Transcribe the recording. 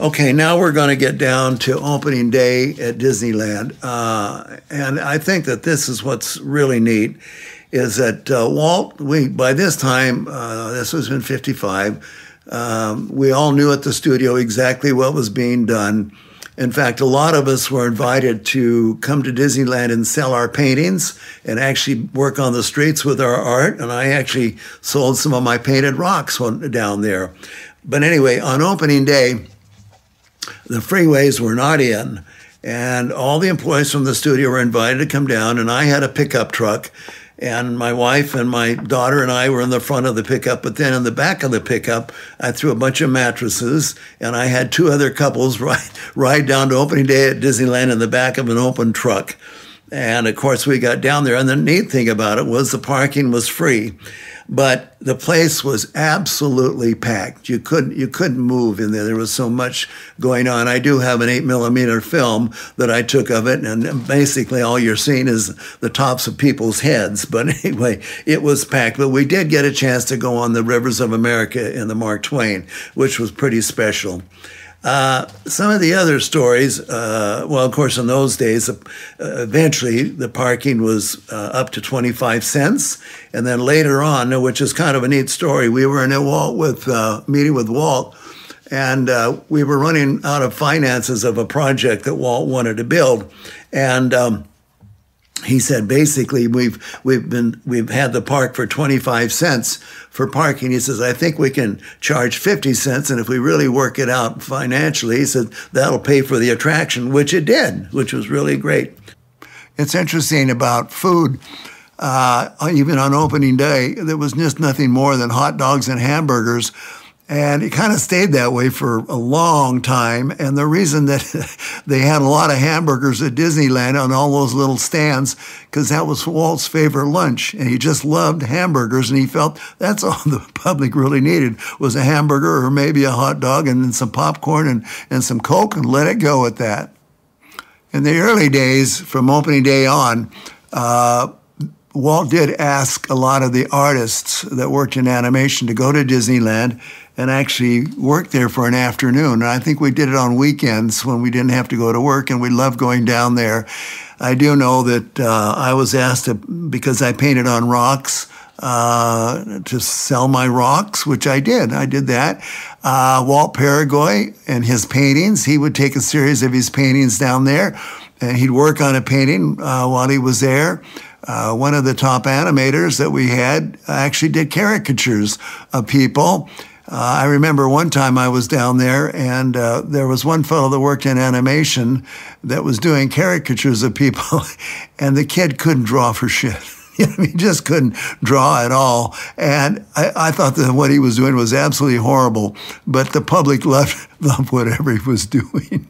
Okay, now we're going to get down to opening day at Disneyland. Uh, and I think that this is what's really neat is that uh, Walt, we by this time, uh, this was in 55, um, we all knew at the studio exactly what was being done. In fact, a lot of us were invited to come to Disneyland and sell our paintings and actually work on the streets with our art. And I actually sold some of my painted rocks down there. But anyway, on opening day, the freeways were not in. And all the employees from the studio were invited to come down, and I had a pickup truck. And my wife and my daughter and I were in the front of the pickup, but then in the back of the pickup, I threw a bunch of mattresses, and I had two other couples ride, ride down to opening day at Disneyland in the back of an open truck. And of course, we got down there, and the neat thing about it was the parking was free but the place was absolutely packed. You couldn't you couldn't move in there. There was so much going on. I do have an eight millimeter film that I took of it, and basically all you're seeing is the tops of people's heads. But anyway, it was packed. But we did get a chance to go on the Rivers of America in the Mark Twain, which was pretty special. Uh, some of the other stories, uh, well, of course, in those days, uh, eventually the parking was uh, up to 25 cents. And then later on, which is kind of a neat story, we were in a Walt with, uh, meeting with Walt, and we were running out of finances of a project that Walt wanted to build. And um, he said basically we've we've been we've had the park for 25 cents for parking. He says i think we can charge 50 cents and if we really work it out financially he said that'll pay for the attraction which it did which was really great. It's interesting about food. Uh, even on opening day there was just nothing more than hot dogs and hamburgers and it kind of stayed that way for a long time. And the reason that they had a lot of hamburgers at Disneyland on all those little stands, because that was Walt's favorite lunch. And he just loved hamburgers. And he felt that's all the public really needed was a hamburger or maybe a hot dog and then some popcorn and, and some Coke and let it go at that. In the early days, from opening day on, uh, Walt did ask a lot of the artists that worked in animation to go to Disneyland and actually work there for an afternoon. And I think we did it on weekends when we didn't have to go to work, and we loved going down there. I do know that uh, I was asked to, because I painted on rocks, uh, to sell my rocks, which I did. I did that. Uh, Walt Peregoy and his paintings, he would take a series of his paintings down there, and he'd work on a painting uh, while he was there. Uh, one of the top animators that we had actually did caricatures of people. Uh, I remember one time I was down there, and uh, there was one fellow that worked in animation that was doing caricatures of people, and the kid couldn't draw for shit. he just couldn't draw at all. And I, I, thought that what he was doing was absolutely horrible, but the public loved, loved whatever he was doing.